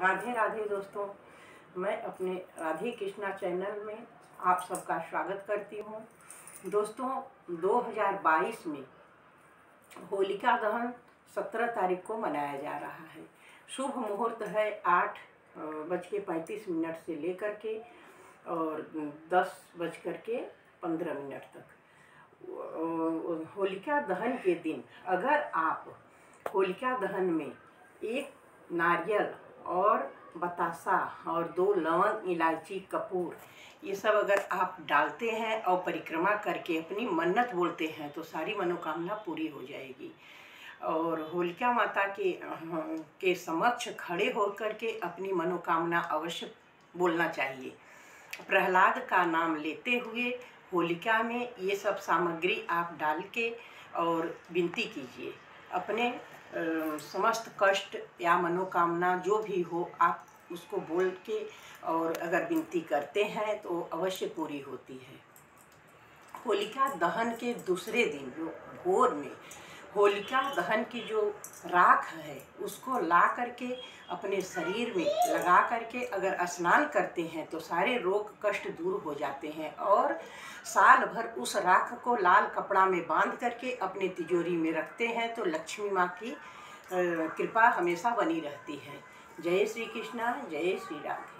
राधे राधे दोस्तों, मैं अपने राधे कृष्णा चैनल में आप सबका स्वागत करती हूँ। दोस्तों 2022 में होलिका दहन 17 तारीख को मनाया जा रहा है। शुभ मुहूर्त है आठ बज के पैंतीस मिनट से लेकर के और दस बज कर के पंद्रह मिनट तक। होलिका दहन के दिन अगर आप होलिका दहन में एक नारियल और बतासा और दो लवंग इलायची, कपूर। ये सब अगर आप डालते हैं और परिक्रमा करके अपनी मन्नत बोलते हैं तो सारी मनोकामना पूरी हो जाएगी। और होलिका माता के के समक्ष खड़े होकर के अपनी मनोकामना अवश्य बोलना चाहिए। प्रहलाद का नाम लेते हुए होलिका में ये सब सामग्री आप डाल के और विनती कीजिए। अपने समस्त कष्ट या मनोकामना जो भी हो, आप उसको बोल के और अगर विनती करते हैं तो अवश्य पूरी होती है। होलिका दहन के दूसरे दिन, जो भोर में होलिका दहन की जो राख है, उसको ला करके अपने शरीर में लगा करके अगर स्नान करते हैं तो सारे रोग कष्ट दूर हो जाते हैं और साल भर उस राख को लाल कपड़ा में बाँध करके अपने तिजोरी में रखते हैं तो लक्ष्मी माँ की कृपा हमेशा बनी रहती है। जय श्री कृष्णा, जय श्री राधे।